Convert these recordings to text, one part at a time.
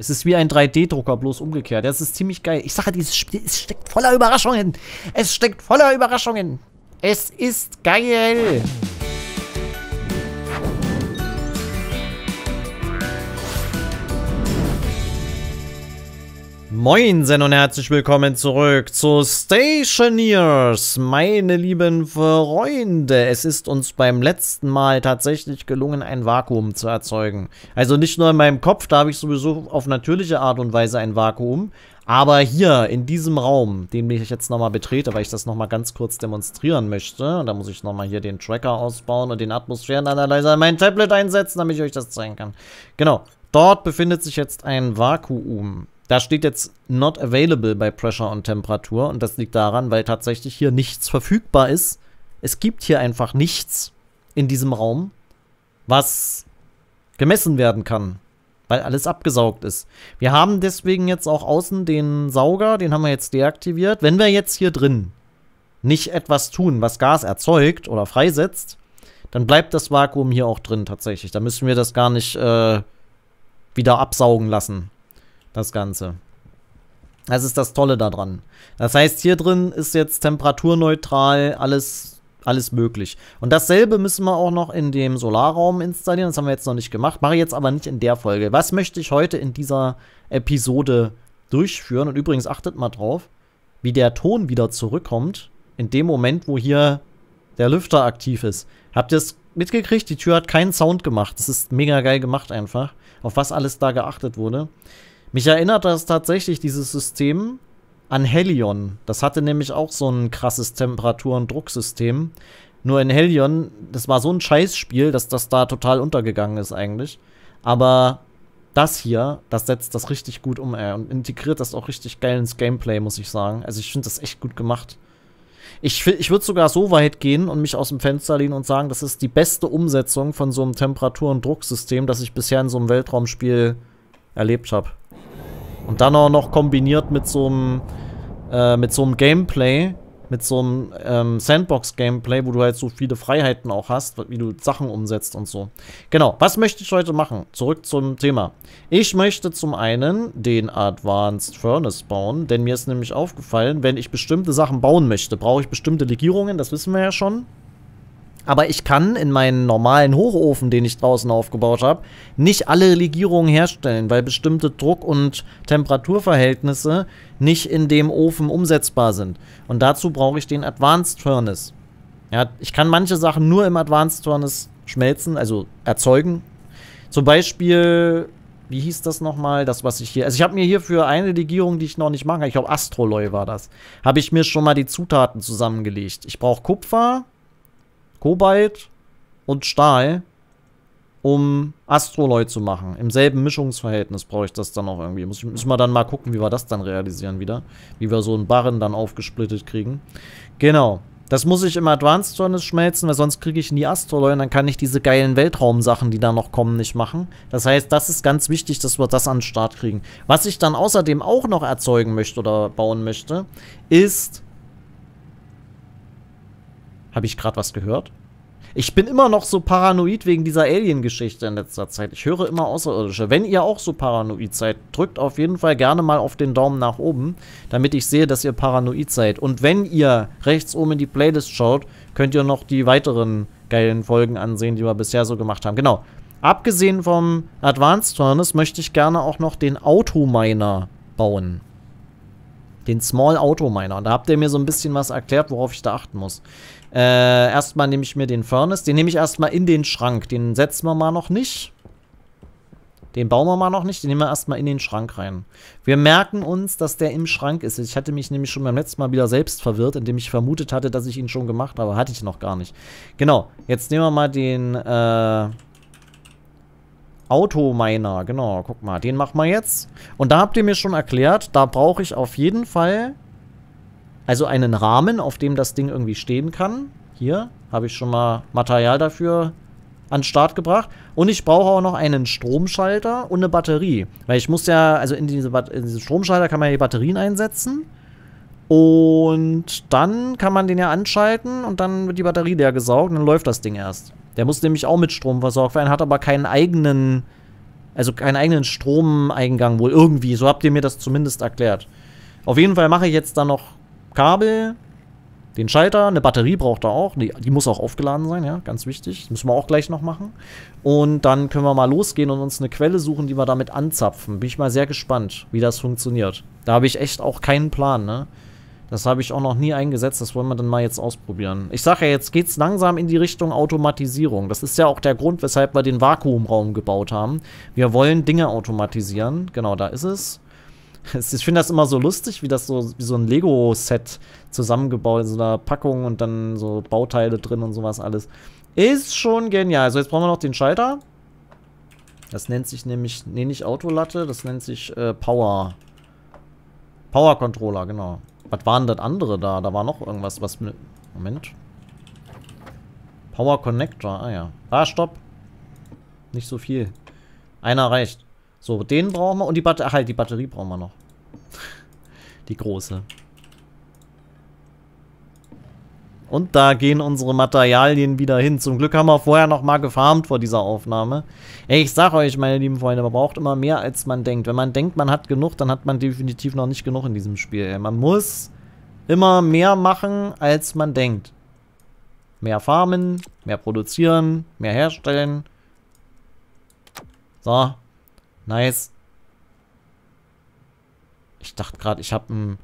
Es ist wie ein 3D-Drucker, bloß umgekehrt. Das ist ziemlich geil. Ich sage, dieses Spiel es steckt voller Überraschungen. Es steckt voller Überraschungen. Es ist geil. Moinsen und herzlich willkommen zurück zu Stationeers, meine lieben Freunde. Es ist uns beim letzten Mal tatsächlich gelungen, ein Vakuum zu erzeugen. Also nicht nur in meinem Kopf, da habe ich sowieso auf natürliche Art und Weise ein Vakuum, aber hier in diesem Raum, den ich jetzt nochmal betrete, weil ich das nochmal ganz kurz demonstrieren möchte, und da muss ich nochmal hier den Tracker ausbauen und den Atmosphärenanalyzer in mein Tablet einsetzen, damit ich euch das zeigen kann. Genau, dort befindet sich jetzt ein Vakuum. Da steht jetzt not available bei Pressure und Temperatur und das liegt daran, weil tatsächlich hier nichts verfügbar ist. Es gibt hier einfach nichts in diesem Raum, was gemessen werden kann, weil alles abgesaugt ist. Wir haben deswegen jetzt auch außen den Sauger, den haben wir jetzt deaktiviert. Wenn wir jetzt hier drin nicht etwas tun, was Gas erzeugt oder freisetzt, dann bleibt das Vakuum hier auch drin tatsächlich. Da müssen wir das gar nicht äh, wieder absaugen lassen das Ganze. Das ist das Tolle daran. Das heißt, hier drin ist jetzt temperaturneutral alles, alles möglich. Und dasselbe müssen wir auch noch in dem Solarraum installieren. Das haben wir jetzt noch nicht gemacht. Mache ich jetzt aber nicht in der Folge. Was möchte ich heute in dieser Episode durchführen? Und übrigens achtet mal drauf, wie der Ton wieder zurückkommt. In dem Moment, wo hier der Lüfter aktiv ist. Habt ihr es mitgekriegt? Die Tür hat keinen Sound gemacht. Das ist mega geil gemacht einfach. Auf was alles da geachtet wurde. Mich erinnert das tatsächlich, dieses System, an Helion. Das hatte nämlich auch so ein krasses Temperatur- und Drucksystem. Nur in Helion, das war so ein Scheißspiel, dass das da total untergegangen ist eigentlich. Aber das hier, das setzt das richtig gut um, ey, und integriert das auch richtig geil ins Gameplay, muss ich sagen. Also ich finde das echt gut gemacht. Ich, ich würde sogar so weit gehen und mich aus dem Fenster lehnen und sagen, das ist die beste Umsetzung von so einem Temperatur- und Drucksystem, das ich bisher in so einem Weltraumspiel erlebt habe. Und dann auch noch kombiniert mit so einem, äh, mit so einem Gameplay, mit so einem ähm, Sandbox-Gameplay, wo du halt so viele Freiheiten auch hast, wie du Sachen umsetzt und so. Genau, was möchte ich heute machen? Zurück zum Thema. Ich möchte zum einen den Advanced Furnace bauen, denn mir ist nämlich aufgefallen, wenn ich bestimmte Sachen bauen möchte, brauche ich bestimmte Legierungen, das wissen wir ja schon. Aber ich kann in meinen normalen Hochofen, den ich draußen aufgebaut habe, nicht alle Legierungen herstellen, weil bestimmte Druck- und Temperaturverhältnisse nicht in dem Ofen umsetzbar sind. Und dazu brauche ich den Advanced Furnace. Ja, ich kann manche Sachen nur im Advanced Furnace schmelzen, also erzeugen. Zum Beispiel, wie hieß das nochmal, das was ich hier, also ich habe mir hier für eine Legierung, die ich noch nicht mache, ich glaube Astroloy war das, habe ich mir schon mal die Zutaten zusammengelegt. Ich brauche Kupfer, Kobalt und Stahl, um Astroloy zu machen. Im selben Mischungsverhältnis brauche ich das dann auch irgendwie. Muss müssen wir dann mal gucken, wie wir das dann realisieren wieder. Wie wir so einen Barren dann aufgesplittet kriegen. Genau. Das muss ich im Advanced Furnace schmelzen, weil sonst kriege ich nie Astroloy und dann kann ich diese geilen Weltraumsachen, die da noch kommen, nicht machen. Das heißt, das ist ganz wichtig, dass wir das an den Start kriegen. Was ich dann außerdem auch noch erzeugen möchte oder bauen möchte, ist habe ich gerade was gehört? Ich bin immer noch so paranoid wegen dieser Alien-Geschichte in letzter Zeit. Ich höre immer Außerirdische. Wenn ihr auch so paranoid seid, drückt auf jeden Fall gerne mal auf den Daumen nach oben, damit ich sehe, dass ihr paranoid seid. Und wenn ihr rechts oben in die Playlist schaut, könnt ihr noch die weiteren geilen Folgen ansehen, die wir bisher so gemacht haben. Genau. Abgesehen vom Advanced Furnace möchte ich gerne auch noch den Autominer bauen. Den Small Autominer. Und da habt ihr mir so ein bisschen was erklärt, worauf ich da achten muss. Äh, erstmal nehme ich mir den Furnace. Den nehme ich erstmal in den Schrank. Den setzen wir mal noch nicht. Den bauen wir mal noch nicht. Den nehmen wir erstmal in den Schrank rein. Wir merken uns, dass der im Schrank ist. Ich hatte mich nämlich schon beim letzten Mal wieder selbst verwirrt, indem ich vermutet hatte, dass ich ihn schon gemacht habe. Hatte ich noch gar nicht. Genau. Jetzt nehmen wir mal den, äh... Autominer, genau, guck mal, den machen wir jetzt. Und da habt ihr mir schon erklärt, da brauche ich auf jeden Fall also einen Rahmen, auf dem das Ding irgendwie stehen kann. Hier habe ich schon mal Material dafür an Start gebracht. Und ich brauche auch noch einen Stromschalter und eine Batterie. Weil ich muss ja, also in, diese in diesen Stromschalter kann man ja die Batterien einsetzen. Und dann kann man den ja anschalten und dann wird die Batterie leer gesaugt und dann läuft das Ding erst. Der muss nämlich auch mit Strom versorgt werden, hat aber keinen eigenen Also keinen eigenen Stromeingang wohl irgendwie. So habt ihr mir das zumindest erklärt. Auf jeden Fall mache ich jetzt da noch Kabel, den Schalter, eine Batterie braucht er auch. Die, die, muss auch aufgeladen sein, ja, ganz wichtig. Das müssen wir auch gleich noch machen. Und dann können wir mal losgehen und uns eine Quelle suchen, die wir damit anzapfen. Bin ich mal sehr gespannt, wie das funktioniert. Da habe ich echt auch keinen Plan, ne? Das habe ich auch noch nie eingesetzt, das wollen wir dann mal jetzt ausprobieren. Ich sage ja, jetzt geht es langsam in die Richtung Automatisierung. Das ist ja auch der Grund, weshalb wir den Vakuumraum gebaut haben. Wir wollen Dinge automatisieren. Genau, da ist es. Ich finde das immer so lustig, wie das so, wie so ein Lego-Set zusammengebaut in so einer Packung und dann so Bauteile drin und sowas alles. Ist schon genial. Also jetzt brauchen wir noch den Schalter. Das nennt sich nämlich, nee, nicht Autolatte, das nennt sich äh, Power. Power Controller, genau. Was waren das andere da? Da war noch irgendwas, was mit... Moment. Power Connector, ah ja. Ah, stopp. Nicht so viel. Einer reicht. So, den brauchen wir und die Batterie, halt, die Batterie brauchen wir noch. Die große. Und da gehen unsere Materialien wieder hin. Zum Glück haben wir vorher noch mal gefarmt vor dieser Aufnahme. Ich sag euch, meine lieben Freunde, man braucht immer mehr, als man denkt. Wenn man denkt, man hat genug, dann hat man definitiv noch nicht genug in diesem Spiel. Man muss immer mehr machen, als man denkt. Mehr farmen, mehr produzieren, mehr herstellen. So. Nice. Ich dachte gerade, ich habe einen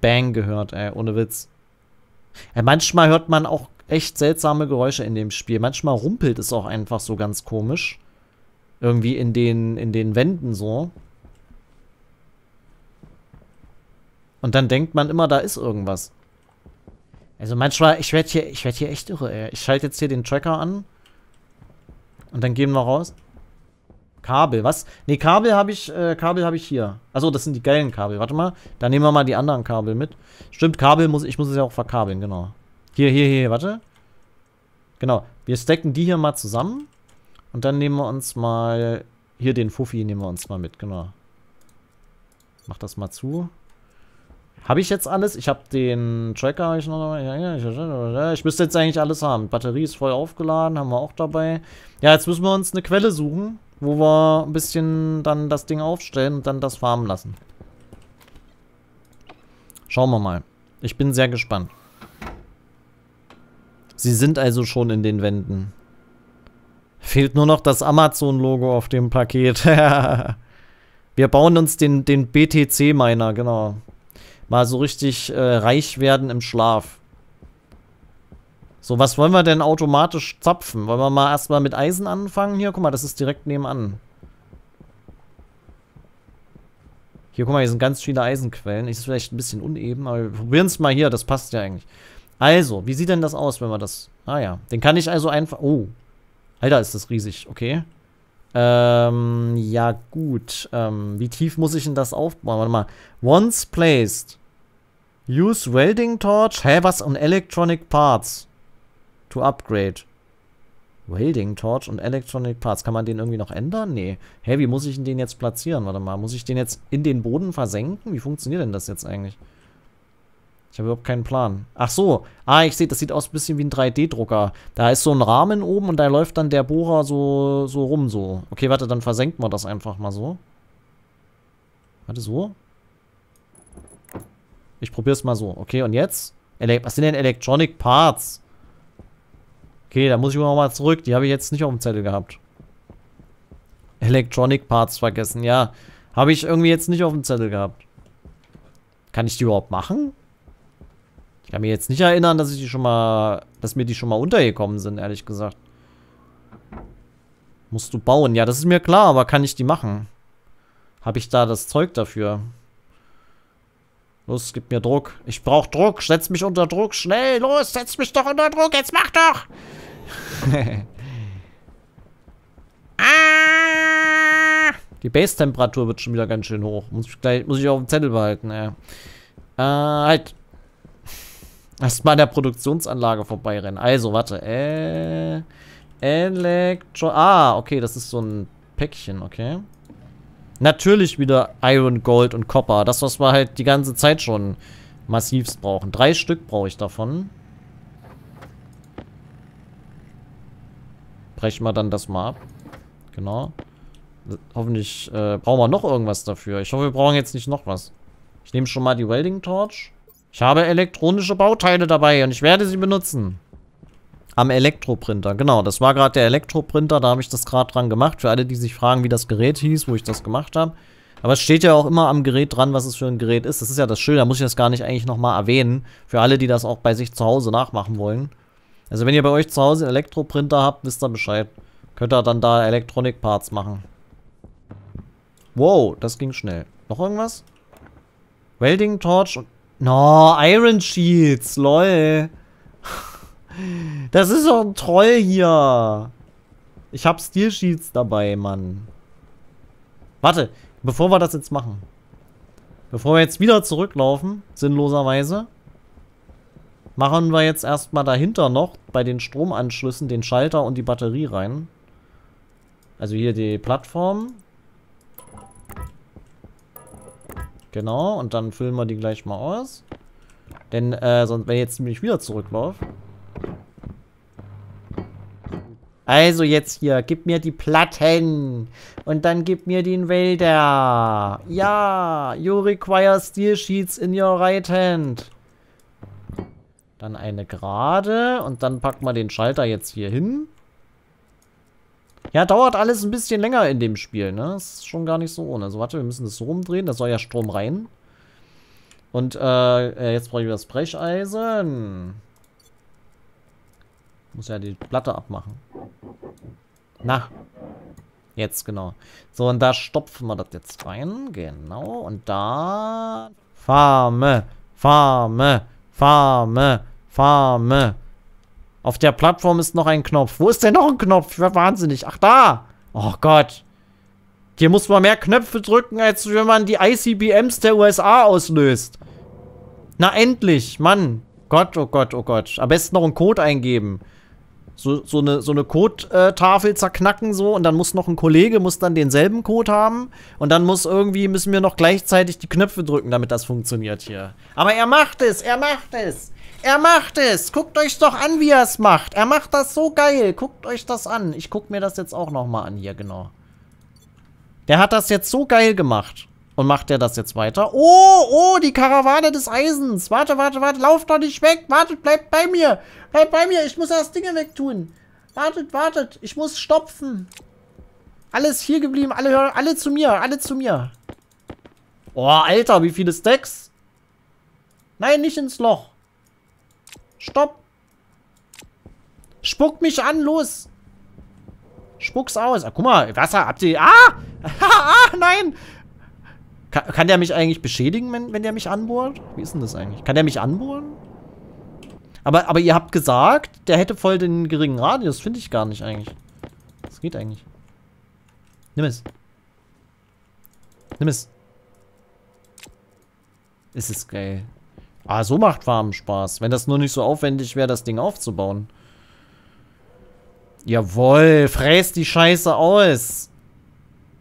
Bang gehört, ey, ohne Witz. Ja, manchmal hört man auch echt seltsame Geräusche in dem Spiel. Manchmal rumpelt es auch einfach so ganz komisch. Irgendwie in den, in den Wänden so. Und dann denkt man immer, da ist irgendwas. Also manchmal, ich werde hier, ich werde hier echt irre, ey. Ich schalte jetzt hier den Tracker an. Und dann gehen wir raus. Kabel, was? Ne, Kabel habe ich, äh, Kabel habe ich hier. Achso, das sind die geilen Kabel. Warte mal, da nehmen wir mal die anderen Kabel mit. Stimmt, Kabel muss, ich muss es ja auch verkabeln, genau. Hier, hier, hier, warte. Genau, wir stecken die hier mal zusammen. Und dann nehmen wir uns mal, hier den Fuffi nehmen wir uns mal mit, genau. Mach das mal zu. Habe ich jetzt alles? Ich habe den Tracker, ich noch ich, ich müsste jetzt eigentlich alles haben. Batterie ist voll aufgeladen, haben wir auch dabei. Ja, jetzt müssen wir uns eine Quelle suchen wo wir ein bisschen dann das Ding aufstellen und dann das farmen lassen. Schauen wir mal. Ich bin sehr gespannt. Sie sind also schon in den Wänden. Fehlt nur noch das Amazon-Logo auf dem Paket. wir bauen uns den, den BTC-Miner, genau. Mal so richtig äh, reich werden im Schlaf. So, was wollen wir denn automatisch zapfen? Wollen wir mal erstmal mit Eisen anfangen? Hier, guck mal, das ist direkt nebenan. Hier, guck mal, hier sind ganz viele Eisenquellen. Ist vielleicht ein bisschen uneben, aber wir probieren es mal hier. Das passt ja eigentlich. Also, wie sieht denn das aus, wenn wir das... Ah ja, den kann ich also einfach... Oh, Alter, ist das riesig. Okay. Ähm, ja gut. Ähm, wie tief muss ich denn das aufbauen? Warte mal. Once placed. Use welding torch. Hä, was? Und electronic parts to upgrade. Welding Torch und Electronic Parts. Kann man den irgendwie noch ändern? Nee. Hä, wie muss ich den jetzt platzieren? Warte mal, muss ich den jetzt in den Boden versenken? Wie funktioniert denn das jetzt eigentlich? Ich habe überhaupt keinen Plan. Ach so. Ah, ich sehe, das sieht aus ein bisschen wie ein 3D-Drucker. Da ist so ein Rahmen oben und da läuft dann der Bohrer so, so rum so. Okay, warte, dann versenken wir das einfach mal so. Warte, so. Ich probiere es mal so. Okay, und jetzt? Ele Was sind denn Electronic Parts? Okay, da muss ich mal zurück. Die habe ich jetzt nicht auf dem Zettel gehabt. Electronic Parts vergessen. Ja, habe ich irgendwie jetzt nicht auf dem Zettel gehabt. Kann ich die überhaupt machen? Ich kann mir jetzt nicht erinnern, dass ich die schon mal, dass mir die schon mal untergekommen sind, ehrlich gesagt. Musst du bauen. Ja, das ist mir klar, aber kann ich die machen? Habe ich da das Zeug dafür? Los, gib mir Druck. Ich brauche Druck. Setz mich unter Druck. Schnell, los, setz mich doch unter Druck. Jetzt mach doch. ah! Die Base-Temperatur wird schon wieder ganz schön hoch. Muss ich, gleich, muss ich auf dem Zettel behalten, ey. Äh, halt. Erstmal an der Produktionsanlage vorbeirennen. Also, warte. Äh. Elektro. Ah, okay, das ist so ein Päckchen, okay. Natürlich wieder Iron, Gold und Copper. Das, was wir halt die ganze Zeit schon massivst brauchen. Drei Stück brauche ich davon. brechen wir dann das mal ab. Genau. Hoffentlich äh, brauchen wir noch irgendwas dafür. Ich hoffe, wir brauchen jetzt nicht noch was. Ich nehme schon mal die Welding Torch. Ich habe elektronische Bauteile dabei und ich werde sie benutzen. Am Elektroprinter, genau. Das war gerade der Elektroprinter, da habe ich das gerade dran gemacht. Für alle, die sich fragen, wie das Gerät hieß, wo ich das gemacht habe. Aber es steht ja auch immer am Gerät dran, was es für ein Gerät ist. Das ist ja das Schöne, da muss ich das gar nicht eigentlich nochmal erwähnen. Für alle, die das auch bei sich zu Hause nachmachen wollen. Also wenn ihr bei euch zu Hause einen Elektroprinter habt, wisst ihr Bescheid. Könnt ihr dann da Electronic Parts machen. Wow, das ging schnell. Noch irgendwas? Welding Torch und... No, Iron Sheets, lol. Das ist doch ein Troll hier. Ich hab Steel Sheets dabei, Mann. Warte, bevor wir das jetzt machen. Bevor wir jetzt wieder zurücklaufen, sinnloserweise, machen wir jetzt erstmal dahinter noch bei den Stromanschlüssen den Schalter und die Batterie rein. Also hier die Plattform. Genau, und dann füllen wir die gleich mal aus. Denn, äh, sonst, wenn ich jetzt nämlich wieder zurücklaufe, Also jetzt hier, gib mir die Platten. Und dann gib mir den Wälder. Ja, you require steel sheets in your right hand. Dann eine gerade. Und dann packen wir den Schalter jetzt hier hin. Ja, dauert alles ein bisschen länger in dem Spiel, ne? Das ist schon gar nicht so ohne. Also warte, wir müssen das so rumdrehen. Da soll ja Strom rein. Und äh, äh jetzt brauche ich das Brecheisen. Muss ja die Platte abmachen. Na. Jetzt, genau. So, und da stopfen wir das jetzt rein. Genau. Und da... Farme, Farme, Farme, Farme. Auf der Plattform ist noch ein Knopf. Wo ist denn noch ein Knopf? Ich war wahnsinnig. Ach, da. Oh Gott. Hier muss man mehr Knöpfe drücken, als wenn man die ICBMs der USA auslöst. Na, endlich. Mann. Gott, oh Gott, oh Gott. Am besten noch einen Code eingeben so, so eine, so eine Code-Tafel zerknacken so und dann muss noch ein Kollege, muss dann denselben Code haben und dann muss irgendwie, müssen wir noch gleichzeitig die Knöpfe drücken, damit das funktioniert hier. Aber er macht es, er macht es. Er macht es. Guckt euch doch an, wie er es macht. Er macht das so geil. Guckt euch das an. Ich guck mir das jetzt auch noch mal an hier, genau. Der hat das jetzt so geil gemacht. Und macht der das jetzt weiter? Oh, oh, die Karawane des Eisens. Warte, warte, warte. Lauf doch nicht weg. Wartet, bleibt bei mir. Bleibt bei mir. Ich muss das Dinge wegtun. Wartet, wartet. Ich muss stopfen. Alles hier geblieben. Alle, alle zu mir. Alle zu mir. Oh, Alter, wie viele Stacks? Nein, nicht ins Loch. Stopp. Spuckt mich an, los. Spuck's aus. Ah, guck mal, Wasser, habt ihr... Ah! ah, nein! Kann, kann der mich eigentlich beschädigen, wenn, wenn der mich anbohrt? Wie ist denn das eigentlich? Kann der mich anbohren? Aber, aber ihr habt gesagt, der hätte voll den geringen Radius. Finde ich gar nicht eigentlich. Das geht eigentlich. Nimm es. Nimm es. Es ist geil. Ah, so macht Farmen Spaß. Wenn das nur nicht so aufwendig wäre, das Ding aufzubauen. Jawohl, fräst die Scheiße aus.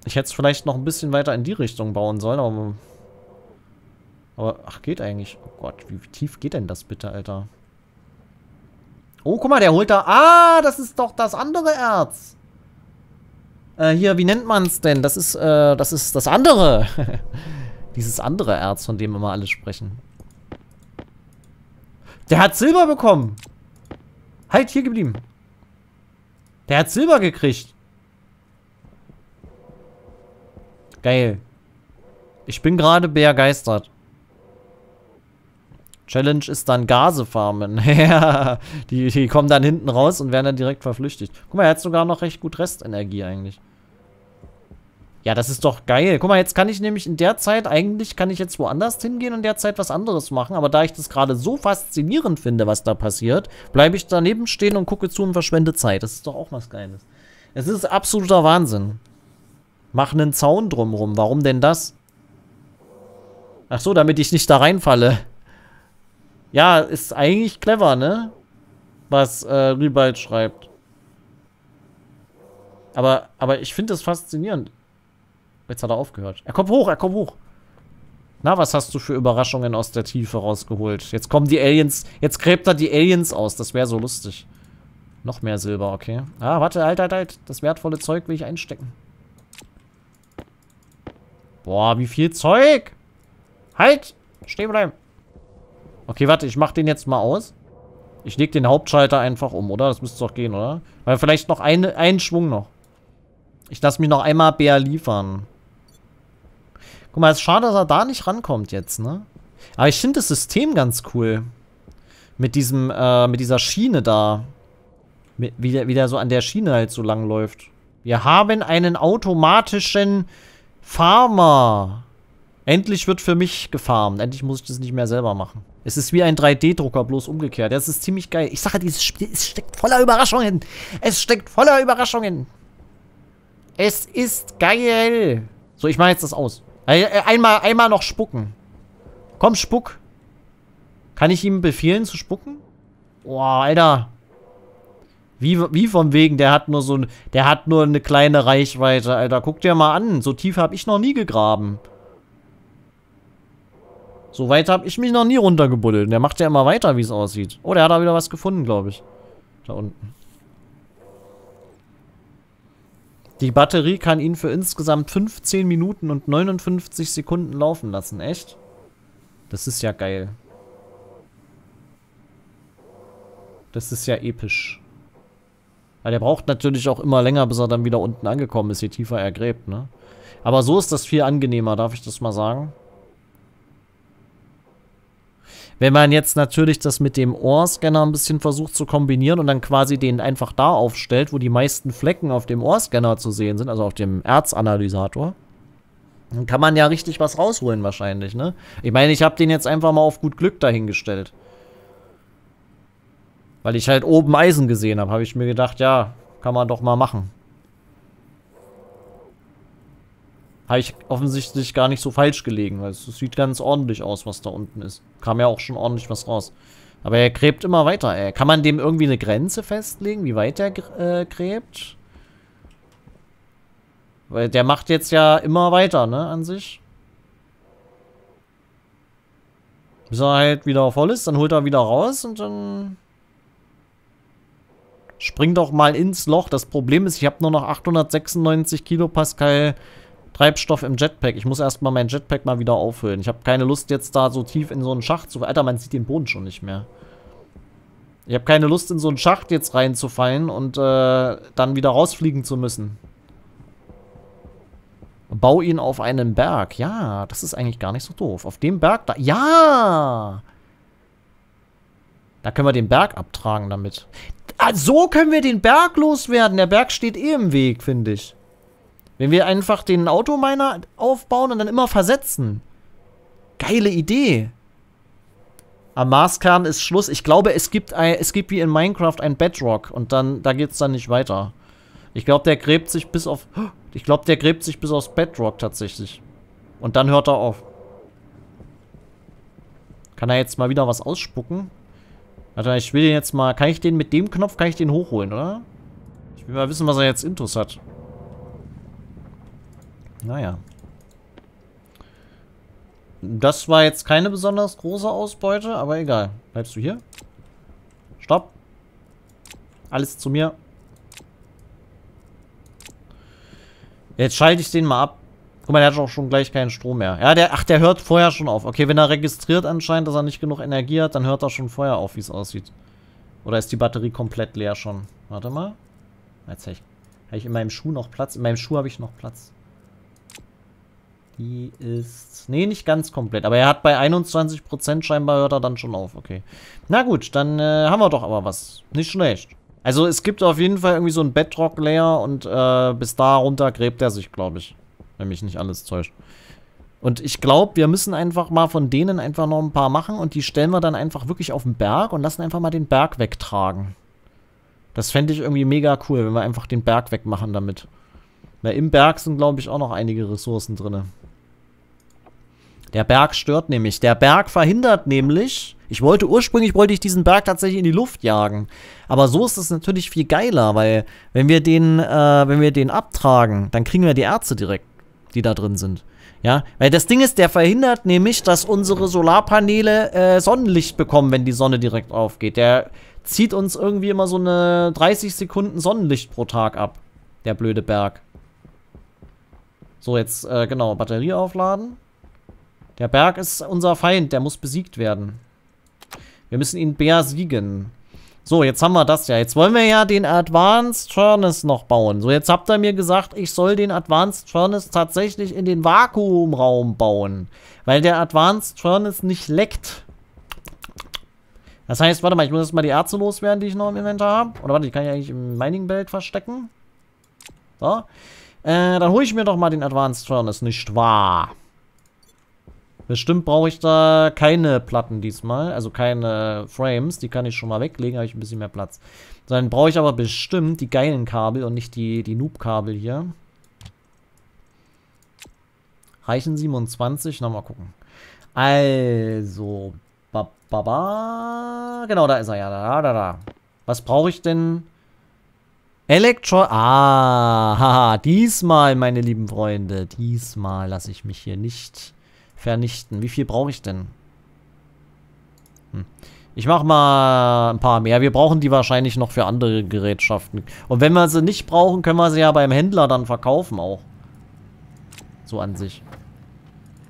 Ich hätte es vielleicht noch ein bisschen weiter in die Richtung bauen sollen, aber... Aber, ach, geht eigentlich. Oh Gott, wie, tief geht denn das bitte, Alter? Oh, guck mal, der holt da... Ah, das ist doch das andere Erz. Äh, hier, wie nennt man es denn? Das ist, äh, das ist das andere. Dieses andere Erz, von dem immer alle sprechen. Der hat Silber bekommen. Halt, hier geblieben. Der hat Silber gekriegt. Geil. Ich bin gerade begeistert. Challenge ist dann Gase farmen. die, die kommen dann hinten raus und werden dann direkt verflüchtigt. Guck mal, er hat sogar noch recht gut Restenergie eigentlich. Ja, das ist doch geil. Guck mal, jetzt kann ich nämlich in der Zeit, eigentlich kann ich jetzt woanders hingehen und in der Zeit was anderes machen. Aber da ich das gerade so faszinierend finde, was da passiert, bleibe ich daneben stehen und gucke zu und verschwende Zeit. Das ist doch auch was Geiles. Es ist absoluter Wahnsinn. Mach einen Zaun drumrum. Warum denn das? Ach so, damit ich nicht da reinfalle. Ja, ist eigentlich clever, ne? Was äh, Ribald schreibt. Aber, aber ich finde das faszinierend. Jetzt hat er aufgehört. Er kommt hoch, er kommt hoch. Na, was hast du für Überraschungen aus der Tiefe rausgeholt? Jetzt kommen die Aliens. Jetzt gräbt er die Aliens aus. Das wäre so lustig. Noch mehr Silber, okay. Ah, warte, halt, halt, halt. Das wertvolle Zeug will ich einstecken. Boah, wie viel Zeug. Halt! Stehen bleiben. Okay, warte, ich mach den jetzt mal aus. Ich leg den Hauptschalter einfach um, oder? Das müsste doch gehen, oder? Weil vielleicht noch eine, einen Schwung noch. Ich lasse mich noch einmal Bär liefern. Guck mal, es ist schade, dass er da nicht rankommt jetzt, ne? Aber ich finde das System ganz cool. Mit diesem, äh, mit dieser Schiene da. Wie, der, wie der so an der Schiene halt so lang läuft. Wir haben einen automatischen Farmer. Endlich wird für mich gefarmt. Endlich muss ich das nicht mehr selber machen. Es ist wie ein 3D-Drucker, bloß umgekehrt. Das ist ziemlich geil. Ich sage, dieses Spiel es steckt voller Überraschungen. Es steckt voller Überraschungen. Es ist geil. So, ich mache jetzt das aus. Äh, einmal, einmal noch spucken. Komm, spuck. Kann ich ihm befehlen zu spucken? Boah, Alter. Wie, wie von wegen, der hat nur so der hat nur eine kleine Reichweite, Alter. Guck dir mal an. So tief habe ich noch nie gegraben. So weit habe ich mich noch nie runtergebuddelt. Der macht ja immer weiter, wie es aussieht. Oh, der hat da wieder was gefunden, glaube ich. Da unten. Die Batterie kann ihn für insgesamt 15 Minuten und 59 Sekunden laufen lassen. Echt? Das ist ja geil. Das ist ja episch. Weil der braucht natürlich auch immer länger, bis er dann wieder unten angekommen ist, je tiefer er gräbt, ne? Aber so ist das viel angenehmer, darf ich das mal sagen? Wenn man jetzt natürlich das mit dem Ohrscanner ein bisschen versucht zu kombinieren und dann quasi den einfach da aufstellt, wo die meisten Flecken auf dem Ohrscanner zu sehen sind, also auf dem Erzanalysator, dann kann man ja richtig was rausholen wahrscheinlich, ne? Ich meine, ich habe den jetzt einfach mal auf gut Glück dahingestellt. Weil ich halt oben Eisen gesehen habe, habe ich mir gedacht, ja, kann man doch mal machen. habe ich offensichtlich gar nicht so falsch gelegen, weil es sieht ganz ordentlich aus, was da unten ist. Kam ja auch schon ordentlich was raus. Aber er gräbt immer weiter, ey. Kann man dem irgendwie eine Grenze festlegen, wie weit er äh, gräbt? Weil der macht jetzt ja immer weiter, ne, an sich. Bis er halt wieder voll ist, dann holt er wieder raus und dann... Spring doch mal ins Loch. Das Problem ist, ich habe nur noch 896 Kilopascal Treibstoff im Jetpack. Ich muss erstmal mein Jetpack mal wieder auffüllen. Ich habe keine Lust jetzt da so tief in so einen Schacht zu... Alter, man sieht den Boden schon nicht mehr. Ich habe keine Lust in so einen Schacht jetzt reinzufallen und äh, dann wieder rausfliegen zu müssen. Bau ihn auf einen Berg. Ja, das ist eigentlich gar nicht so doof. Auf dem Berg da... Ja! Da können wir den Berg abtragen damit. Ah, so können wir den Berg loswerden. Der Berg steht eh im Weg, finde ich. Wenn wir einfach den Autominer aufbauen und dann immer versetzen. Geile Idee. Am Marskern ist Schluss. Ich glaube, es gibt, ein, es gibt wie in Minecraft ein Bedrock und dann, da geht es dann nicht weiter. Ich glaube, der gräbt sich bis auf, ich glaube, der gräbt sich bis aufs Bedrock tatsächlich. Und dann hört er auf. Kann er jetzt mal wieder was ausspucken? Warte, ich will den jetzt mal, kann ich den mit dem Knopf, kann ich den hochholen, oder? Ich will mal wissen, was er jetzt Intus hat. Naja. Das war jetzt keine besonders große Ausbeute, aber egal. Bleibst du hier? Stopp. Alles zu mir. Jetzt schalte ich den mal ab. Guck mal, der hat auch schon gleich keinen Strom mehr. Ja, der, ach, der hört vorher schon auf. Okay, wenn er registriert anscheinend, dass er nicht genug Energie hat, dann hört er schon vorher auf, wie es aussieht. Oder ist die Batterie komplett leer schon? Warte mal. Jetzt habe ich, hab ich in meinem Schuh noch Platz. In meinem Schuh habe ich noch Platz. Die ist... Nee, nicht ganz komplett. Aber er hat bei 21% scheinbar hört er dann schon auf. Okay. Na gut, dann äh, haben wir doch aber was. Nicht schlecht. Also es gibt auf jeden Fall irgendwie so ein Bedrock-Layer und äh, bis da runter gräbt er sich, glaube ich. Wenn mich nicht alles täuscht. Und ich glaube, wir müssen einfach mal von denen einfach noch ein paar machen und die stellen wir dann einfach wirklich auf den Berg und lassen einfach mal den Berg wegtragen. Das fände ich irgendwie mega cool, wenn wir einfach den Berg wegmachen damit. Weil im Berg sind, glaube ich, auch noch einige Ressourcen drin. Der Berg stört nämlich. Der Berg verhindert nämlich. Ich wollte ursprünglich wollte ich diesen Berg tatsächlich in die Luft jagen. Aber so ist es natürlich viel geiler, weil wenn wir den, äh, wenn wir den abtragen, dann kriegen wir die Erze direkt, die da drin sind. Ja, weil das Ding ist, der verhindert nämlich, dass unsere Solarpaneele äh, Sonnenlicht bekommen, wenn die Sonne direkt aufgeht. Der zieht uns irgendwie immer so eine 30 Sekunden Sonnenlicht pro Tag ab. Der blöde Berg. So, jetzt, äh, genau, Batterie aufladen. Der Berg ist unser Feind, der muss besiegt werden. Wir müssen ihn besiegen. So, jetzt haben wir das ja. Jetzt wollen wir ja den Advanced Furnace noch bauen. So, jetzt habt ihr mir gesagt, ich soll den Advanced Furnace tatsächlich in den Vakuumraum bauen. Weil der Advanced Furnace nicht leckt. Das heißt, warte mal, ich muss jetzt mal die Erze loswerden, die ich noch im Inventar habe. Oder warte, die kann ich eigentlich im Mining Belt verstecken. So. Äh, dann hole ich mir doch mal den Advanced Furnace, nicht wahr? Bestimmt brauche ich da keine Platten diesmal, also keine Frames. Die kann ich schon mal weglegen, habe ich ein bisschen mehr Platz. Dann brauche ich aber bestimmt die geilen Kabel und nicht die, die Noob-Kabel hier. Reichen 27? Na, mal gucken. Also, ba, ba, ba. Genau, da ist er ja. Da, da, da. Was brauche ich denn? Elektro... Ah, haha. Diesmal, meine lieben Freunde. Diesmal lasse ich mich hier nicht vernichten. Wie viel brauche ich denn? Hm. Ich mache mal ein paar mehr. Wir brauchen die wahrscheinlich noch für andere Gerätschaften. Und wenn wir sie nicht brauchen, können wir sie ja beim Händler dann verkaufen auch. So an sich.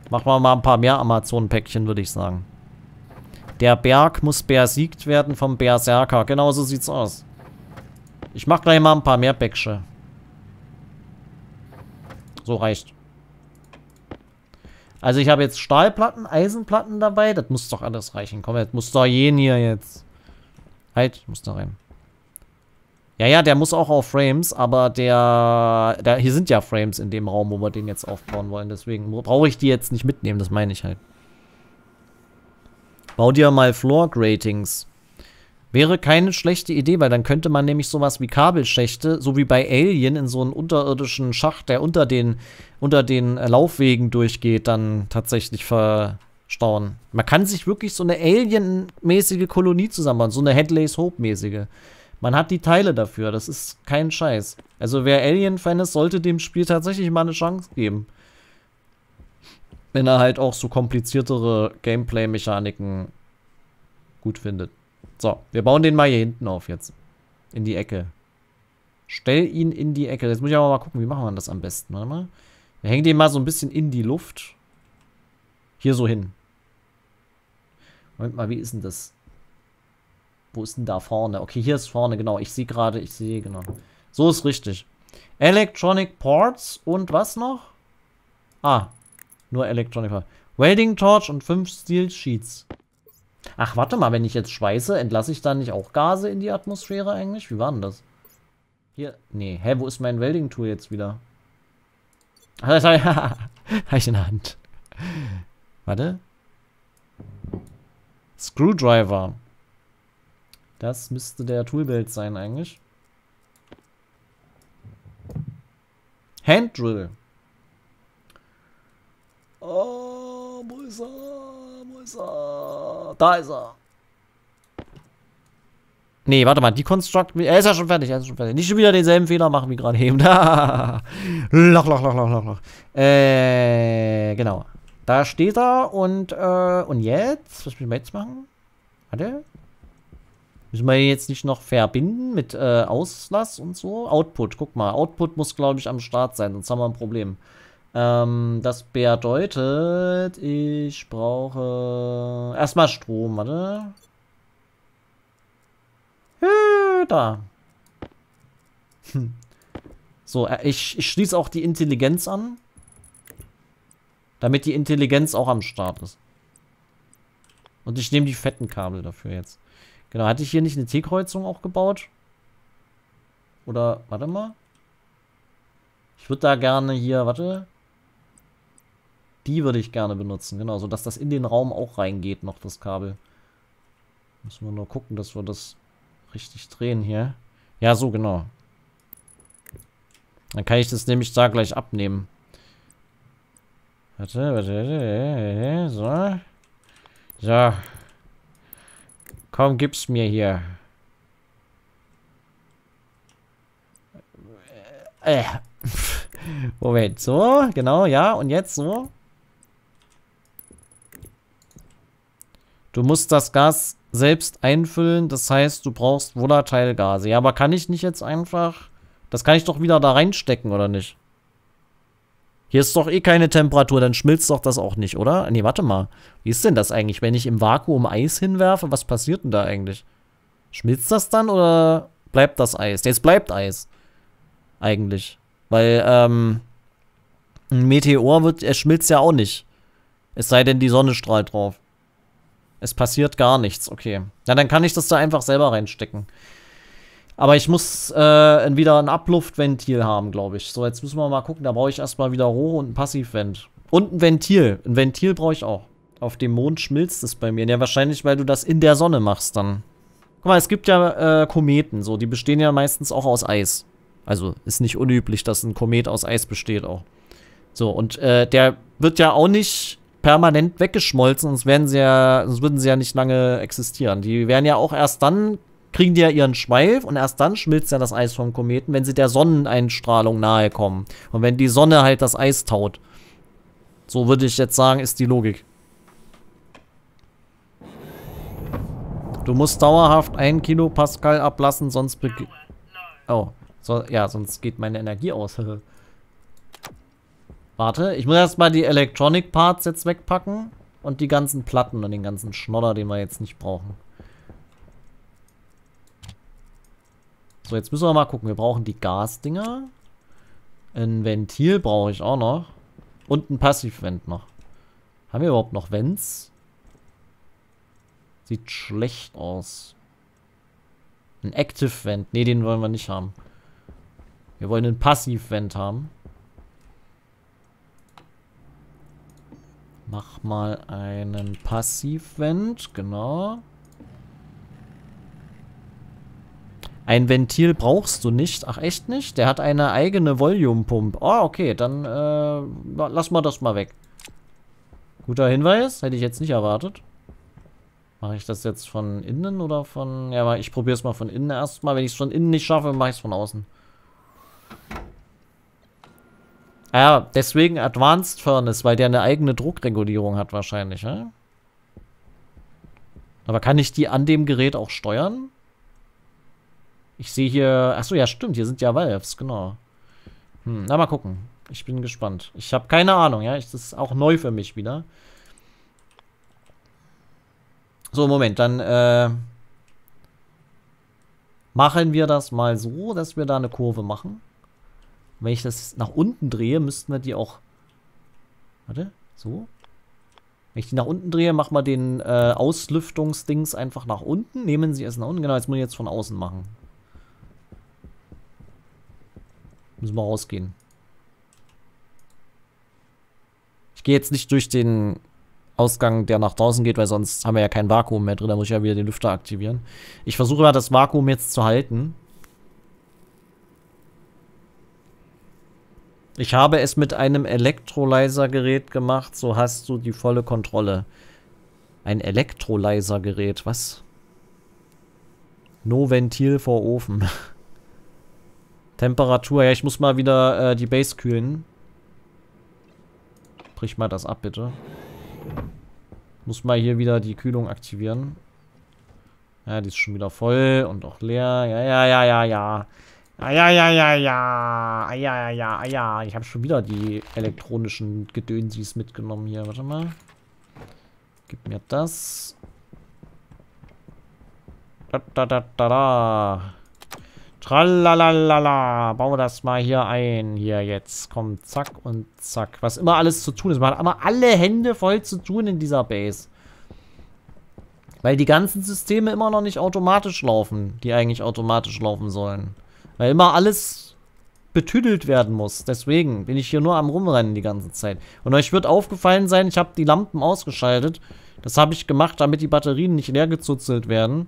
Machen wir mal ein paar mehr Amazon-Päckchen, würde ich sagen. Der Berg muss besiegt werden vom Berserker. Genau so sieht's aus. Ich mache gleich mal ein paar mehr Päckchen. So reicht. Also ich habe jetzt Stahlplatten, Eisenplatten dabei. Das muss doch alles reichen. Komm, jetzt muss doch jeden hier jetzt. Halt, ich muss da rein. Ja, ja, der muss auch auf Frames, aber der, der... Hier sind ja Frames in dem Raum, wo wir den jetzt aufbauen wollen. Deswegen brauche ich die jetzt nicht mitnehmen, das meine ich halt. Bau dir mal Floor Gratings. Wäre keine schlechte Idee, weil dann könnte man nämlich sowas wie Kabelschächte, so wie bei Alien in so einen unterirdischen Schacht, der unter den, unter den Laufwegen durchgeht, dann tatsächlich verstauen. Man kann sich wirklich so eine Alien-mäßige Kolonie zusammenbauen, so eine Headley's Hope-mäßige. Man hat die Teile dafür, das ist kein Scheiß. Also wer Alien-Fan ist, sollte dem Spiel tatsächlich mal eine Chance geben. Wenn er halt auch so kompliziertere Gameplay-Mechaniken gut findet. So, wir bauen den mal hier hinten auf jetzt. In die Ecke. Stell ihn in die Ecke. Jetzt muss ich aber mal gucken, wie machen wir das am besten. Warte mal. Wir hängen den mal so ein bisschen in die Luft. Hier so hin. Moment mal, wie ist denn das? Wo ist denn da vorne? Okay, hier ist vorne, genau. Ich sehe gerade, ich sehe, genau. So ist richtig. Electronic Ports und was noch? Ah, nur Electronic Ports. Welding Torch und fünf Steel Sheets. Ach, warte mal, wenn ich jetzt schweiße, entlasse ich dann nicht auch Gase in die Atmosphäre eigentlich? Wie war denn das? Hier, nee, hä, wo ist mein Welding-Tool jetzt wieder? Ach, das habe ich in der Hand. Warte. Screwdriver. Das müsste der Toolbelt sein eigentlich. Handdrill. Oh, wo ist er? Wo ist er? Da ist er. Nee, warte mal, die Construct... Er ist ja schon fertig, er ist schon fertig. Nicht schon wieder denselben Fehler machen wie gerade eben. loch, loch, loch, loch, loch, loch. Äh, genau. Da steht er und, äh, und jetzt? Was müssen wir jetzt machen? Warte. Müssen wir jetzt nicht noch verbinden mit äh, Auslass und so? Output, guck mal. Output muss, glaube ich, am Start sein, sonst haben wir ein Problem. Ähm, das bedeutet, ich brauche erstmal Strom, warte. Da. Hm. So, äh, ich, ich schließe auch die Intelligenz an. Damit die Intelligenz auch am Start ist. Und ich nehme die fetten Kabel dafür jetzt. Genau, hatte ich hier nicht eine T-Kreuzung auch gebaut? Oder, warte mal. Ich würde da gerne hier, warte. Die würde ich gerne benutzen, genau, sodass das in den Raum auch reingeht, noch das Kabel. Müssen wir nur gucken, dass wir das richtig drehen hier. Ja, so genau. Dann kann ich das nämlich da gleich abnehmen. Warte, warte, warte, so. So. Komm, gib's mir hier. Äh. Moment, so, genau, ja, und jetzt so. Du musst das Gas selbst einfüllen, das heißt, du brauchst volatile Gase. Ja, aber kann ich nicht jetzt einfach... Das kann ich doch wieder da reinstecken, oder nicht? Hier ist doch eh keine Temperatur, dann schmilzt doch das auch nicht, oder? Nee, warte mal. Wie ist denn das eigentlich, wenn ich im Vakuum Eis hinwerfe? Was passiert denn da eigentlich? Schmilzt das dann oder bleibt das Eis? Jetzt bleibt Eis. Eigentlich. Weil, ähm, ein Meteor wird, er schmilzt ja auch nicht. Es sei denn, die Sonne strahlt drauf. Es passiert gar nichts, okay. Ja, dann kann ich das da einfach selber reinstecken. Aber ich muss äh, wieder ein Abluftventil haben, glaube ich. So, jetzt müssen wir mal gucken. Da brauche ich erstmal wieder Rohre und ein Passivvent. Und ein Ventil. Ein Ventil brauche ich auch. Auf dem Mond schmilzt es bei mir. Ja, wahrscheinlich, weil du das in der Sonne machst dann. Guck mal, es gibt ja äh, Kometen. So, die bestehen ja meistens auch aus Eis. Also, ist nicht unüblich, dass ein Komet aus Eis besteht auch. So, und äh, der wird ja auch nicht permanent weggeschmolzen, sonst, werden sie ja, sonst würden sie ja nicht lange existieren. Die werden ja auch erst dann kriegen die ja ihren Schweif und erst dann schmilzt ja das Eis vom Kometen, wenn sie der Sonneneinstrahlung nahe kommen. Und wenn die Sonne halt das Eis taut. So würde ich jetzt sagen, ist die Logik. Du musst dauerhaft ein Kilopascal ablassen, sonst Oh, so, ja, sonst geht meine Energie aus. Warte, ich muss erstmal die Electronic Parts jetzt wegpacken und die ganzen Platten und den ganzen Schnodder, den wir jetzt nicht brauchen. So, jetzt müssen wir mal gucken. Wir brauchen die Gasdinger. Ein Ventil brauche ich auch noch. Und ein Passivvent noch. Haben wir überhaupt noch Vents? Sieht schlecht aus. Ein Active Vent. Ne, den wollen wir nicht haben. Wir wollen einen Passivvent haben. Mach mal einen Passivvent, genau. Ein Ventil brauchst du nicht. Ach, echt nicht? Der hat eine eigene Volume-Pump. Oh, okay, dann äh, lass mal das mal weg. Guter Hinweis, hätte ich jetzt nicht erwartet. Mache ich das jetzt von innen oder von... Ja, ich probiere es mal von innen erstmal. Wenn ich es von innen nicht schaffe, mache ich es von außen. Ja, deswegen Advanced Furnace, weil der eine eigene Druckregulierung hat wahrscheinlich, ja? Aber kann ich die an dem Gerät auch steuern? Ich sehe hier... Achso, ja, stimmt. Hier sind ja Valves, genau. Hm, na, mal gucken. Ich bin gespannt. Ich habe keine Ahnung, ja. Ich, das ist auch neu für mich wieder. So, Moment. Dann, äh... Machen wir das mal so, dass wir da eine Kurve machen. Wenn ich das nach unten drehe, müssten wir die auch... Warte, so. Wenn ich die nach unten drehe, machen wir den äh, Auslüftungsdings einfach nach unten. Nehmen Sie es nach unten. Genau, jetzt muss ich jetzt von außen machen. Müssen wir rausgehen. Ich gehe jetzt nicht durch den Ausgang, der nach draußen geht, weil sonst haben wir ja kein Vakuum mehr drin. Da muss ich ja wieder den Lüfter aktivieren. Ich versuche mal das Vakuum jetzt zu halten. Ich habe es mit einem Elektrolyser-Gerät gemacht, so hast du die volle Kontrolle. Ein Elektrolyser-Gerät, was? No Ventil vor Ofen. Temperatur, ja, ich muss mal wieder äh, die Base kühlen. Brich mal das ab, bitte. Muss mal hier wieder die Kühlung aktivieren. Ja, die ist schon wieder voll und auch leer. Ja, ja, ja, ja, ja. Ja, ja, ja, ja, ja. Ja, ja, ja, ja. Ich habe schon wieder die elektronischen Gedönsis mitgenommen hier. Warte mal. Gib mir das. Da, da, da, da, da. Tralalala. Bauen wir das mal hier ein. Hier jetzt. Komm, zack und zack. Was immer alles zu tun ist. Man hat immer alle Hände voll zu tun in dieser Base. Weil die ganzen Systeme immer noch nicht automatisch laufen, die eigentlich automatisch laufen sollen. Weil immer alles betüdelt werden muss. Deswegen bin ich hier nur am Rumrennen die ganze Zeit. Und euch wird aufgefallen sein, ich habe die Lampen ausgeschaltet. Das habe ich gemacht, damit die Batterien nicht leer gezuzelt werden.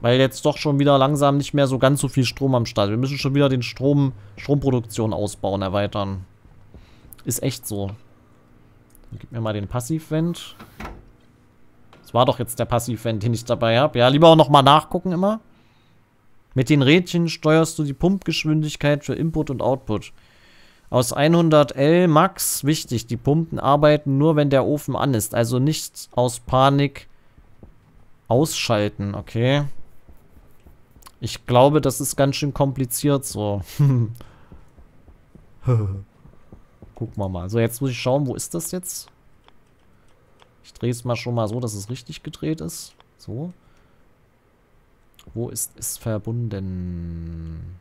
Weil jetzt doch schon wieder langsam nicht mehr so ganz so viel Strom am Start. Wir müssen schon wieder den Strom, Stromproduktion ausbauen, erweitern. Ist echt so. Gib mir mal den Passivvent. Das war doch jetzt der Passivvent, den ich dabei habe. Ja, lieber auch nochmal nachgucken immer. Mit den Rädchen steuerst du die Pumpgeschwindigkeit für Input und Output. Aus 100L Max, wichtig, die Pumpen arbeiten nur, wenn der Ofen an ist. Also nicht aus Panik ausschalten, okay. Ich glaube, das ist ganz schön kompliziert so. Gucken wir mal. So, jetzt muss ich schauen, wo ist das jetzt? Ich drehe es mal schon mal so, dass es richtig gedreht ist. So. Wo ist es verbunden?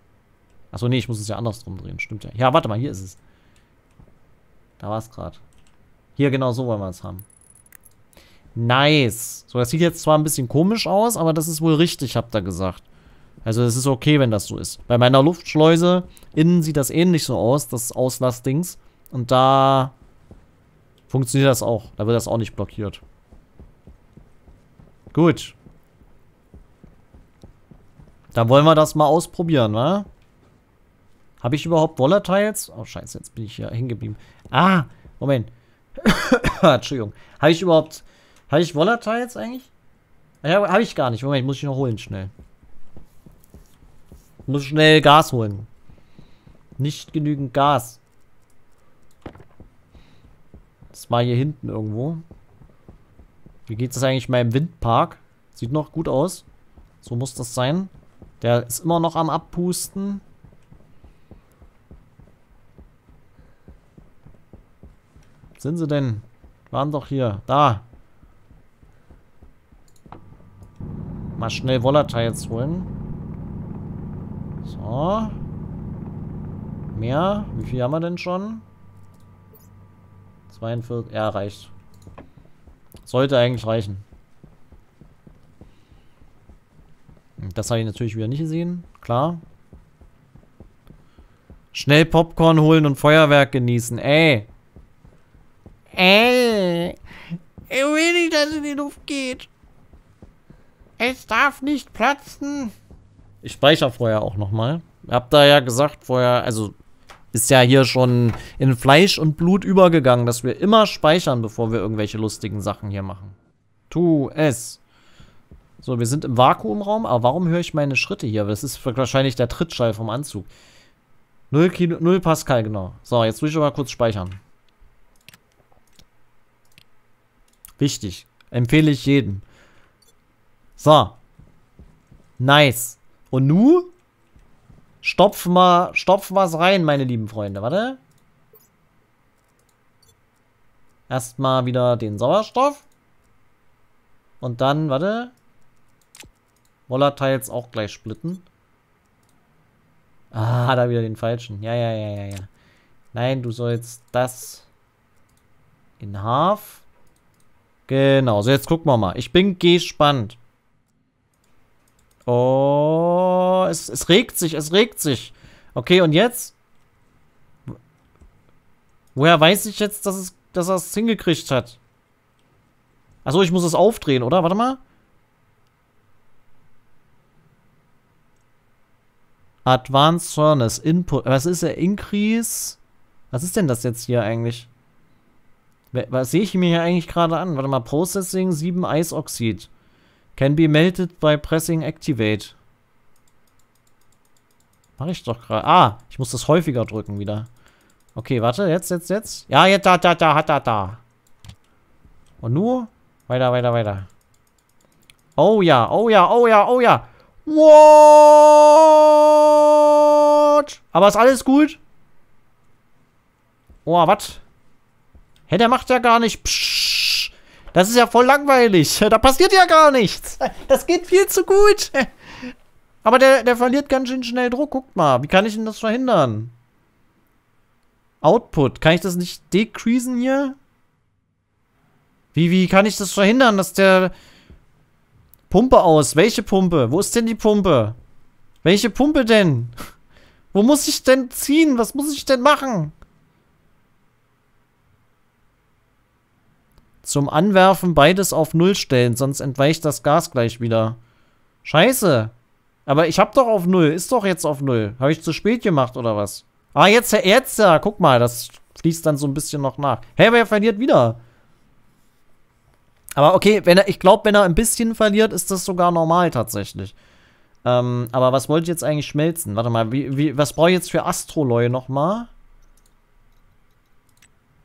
Achso, nee, ich muss es ja andersrum drehen. Stimmt ja. Ja, warte mal, hier ist es. Da war es gerade. Hier, genau so wollen wir es haben. Nice. So, das sieht jetzt zwar ein bisschen komisch aus, aber das ist wohl richtig, habt ihr gesagt. Also es ist okay, wenn das so ist. Bei meiner Luftschleuse innen sieht das ähnlich so aus, das Auslassdings. Und da funktioniert das auch. Da wird das auch nicht blockiert. Gut. Dann wollen wir das mal ausprobieren, ne? Habe ich überhaupt Volatiles? Oh, scheiße, jetzt bin ich hier hängen geblieben. Ah, Moment. Entschuldigung. Habe ich überhaupt... Habe ich Volatiles eigentlich? Ja, habe ich gar nicht. Moment, muss ich noch holen schnell. Muss schnell Gas holen. Nicht genügend Gas. Das war hier hinten irgendwo. Wie geht es eigentlich meinem Windpark? Sieht noch gut aus. So muss das sein. Der ist immer noch am Abpusten. Sind sie denn? Waren doch hier. Da. Mal schnell Volatiles holen. So. Mehr? Wie viel haben wir denn schon? 42. Ja, reicht. Sollte eigentlich reichen. Das habe ich natürlich wieder nicht gesehen. Klar. Schnell Popcorn holen und Feuerwerk genießen. Ey. Ey. Ich will nicht, dass es in die Luft geht. Es darf nicht platzen. Ich speichere vorher auch nochmal. Hab da ja gesagt vorher, also ist ja hier schon in Fleisch und Blut übergegangen, dass wir immer speichern, bevor wir irgendwelche lustigen Sachen hier machen. Tu es. So, wir sind im Vakuumraum, aber warum höre ich meine Schritte hier? Das ist wahrscheinlich der Trittschall vom Anzug. 0, Kilo, 0 Pascal, genau. So, jetzt will ich aber kurz speichern. Wichtig. Empfehle ich jedem. So. Nice. Und nu? Stopfen wir, stopfen wir es rein, meine lieben Freunde. Warte. Erstmal wieder den Sauerstoff. Und dann, warte. Volatiles auch gleich splitten. Ah, da wieder den falschen. Ja, ja, ja, ja, ja. Nein, du sollst das in Half. Genau, so jetzt gucken wir mal. Ich bin gespannt. Oh, es, es regt sich, es regt sich. Okay, und jetzt? Woher weiß ich jetzt, dass, es, dass er es hingekriegt hat? Achso, ich muss es aufdrehen, oder? Warte mal. Advanced Furnace Input. Was ist der Increase? Was ist denn das jetzt hier eigentlich? Was sehe ich mir hier eigentlich gerade an? Warte mal, Processing 7 Eisoxid. Can be melted by pressing activate. Mach ich doch gerade. Ah, ich muss das häufiger drücken wieder. Okay, warte, jetzt, jetzt, jetzt. Ja, jetzt, da, da, da, da, da. Und nur? Weiter, weiter, weiter. Oh ja, oh ja, oh ja, oh ja. What? Aber ist alles gut? Oh, was? Hä, der macht ja gar nicht. Psch. Das ist ja voll langweilig. Da passiert ja gar nichts. Das geht viel zu gut. Aber der, der verliert ganz schön schnell Druck. Guckt mal, wie kann ich denn das verhindern? Output. Kann ich das nicht decreasen hier? Wie, wie kann ich das verhindern, dass der... Pumpe aus. Welche Pumpe? Wo ist denn die Pumpe? Welche Pumpe denn? Wo muss ich denn ziehen? Was muss ich denn machen? Zum Anwerfen beides auf Null stellen, sonst entweicht das Gas gleich wieder. Scheiße. Aber ich hab doch auf Null. Ist doch jetzt auf Null. Habe ich zu spät gemacht, oder was? Ah, jetzt, jetzt, ja. Guck mal, das fließt dann so ein bisschen noch nach. Hä, hey, aber er verliert wieder. Aber okay, wenn er, ich glaube, wenn er ein bisschen verliert, ist das sogar normal tatsächlich. Ähm, aber was wollte ich jetzt eigentlich schmelzen? Warte mal, wie, wie, was brauche ich jetzt für Astroloy nochmal?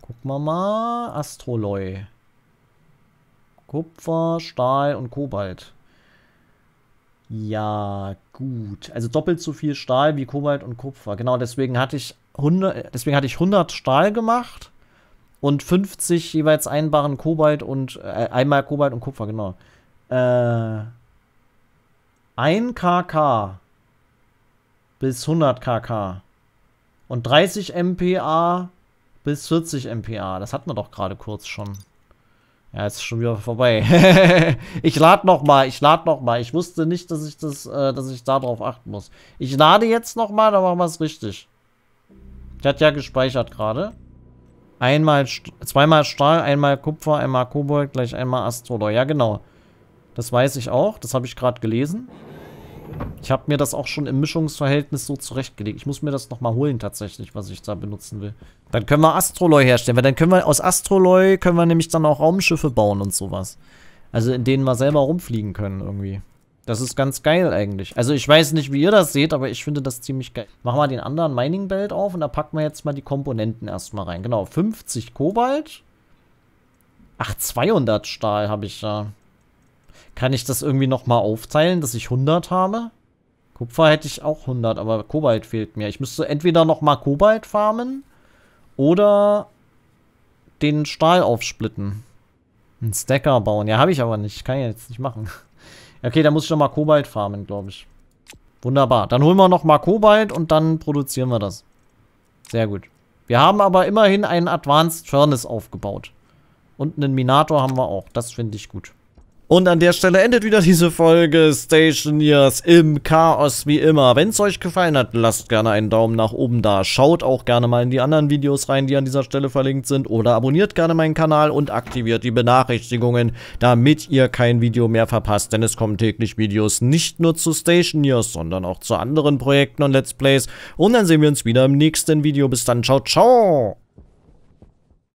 Gucken wir mal. Astroloy. Kupfer, Stahl und Kobalt. Ja, gut. Also doppelt so viel Stahl wie Kobalt und Kupfer. Genau, deswegen hatte ich 100, deswegen hatte ich 100 Stahl gemacht und 50 jeweils einbaren Kobalt und äh, einmal Kobalt und Kupfer, genau. Äh, 1 kk bis 100 kk und 30 MPa bis 40 MPa. Das hatten wir doch gerade kurz schon. Ja, ist schon wieder vorbei. ich lade noch mal, ich lade noch mal. Ich wusste nicht, dass ich das, äh, dass ich da drauf achten muss. Ich lade jetzt noch mal, dann machen wir es richtig. Der hat ja gespeichert gerade. Einmal, zweimal Stahl, einmal Kupfer, einmal Kobold, gleich einmal Astrolor. Ja, genau. Das weiß ich auch. Das habe ich gerade gelesen. Ich habe mir das auch schon im Mischungsverhältnis so zurechtgelegt. Ich muss mir das nochmal holen tatsächlich, was ich da benutzen will. Dann können wir Astroloy herstellen, weil dann können wir aus Astroloy können wir nämlich dann auch Raumschiffe bauen und sowas. Also in denen wir selber rumfliegen können irgendwie. Das ist ganz geil eigentlich. Also ich weiß nicht, wie ihr das seht, aber ich finde das ziemlich geil. Machen wir den anderen Mining Belt auf und da packen wir jetzt mal die Komponenten erstmal rein. Genau, 50 Kobalt. Ach, 200 Stahl habe ich da. Kann ich das irgendwie nochmal aufteilen, dass ich 100 habe? Kupfer hätte ich auch 100, aber Kobalt fehlt mir. Ich müsste entweder nochmal Kobalt farmen oder den Stahl aufsplitten. Einen Stacker bauen. Ja, habe ich aber nicht. Kann ich jetzt nicht machen. Okay, da muss ich nochmal Kobalt farmen, glaube ich. Wunderbar. Dann holen wir nochmal Kobalt und dann produzieren wir das. Sehr gut. Wir haben aber immerhin einen Advanced Furnace aufgebaut. Und einen Minator haben wir auch. Das finde ich gut. Und an der Stelle endet wieder diese Folge Stationers im Chaos wie immer. Wenn es euch gefallen hat, lasst gerne einen Daumen nach oben da. Schaut auch gerne mal in die anderen Videos rein, die an dieser Stelle verlinkt sind. Oder abonniert gerne meinen Kanal und aktiviert die Benachrichtigungen, damit ihr kein Video mehr verpasst. Denn es kommen täglich Videos nicht nur zu Stationers, sondern auch zu anderen Projekten und Let's Plays. Und dann sehen wir uns wieder im nächsten Video. Bis dann, ciao, ciao!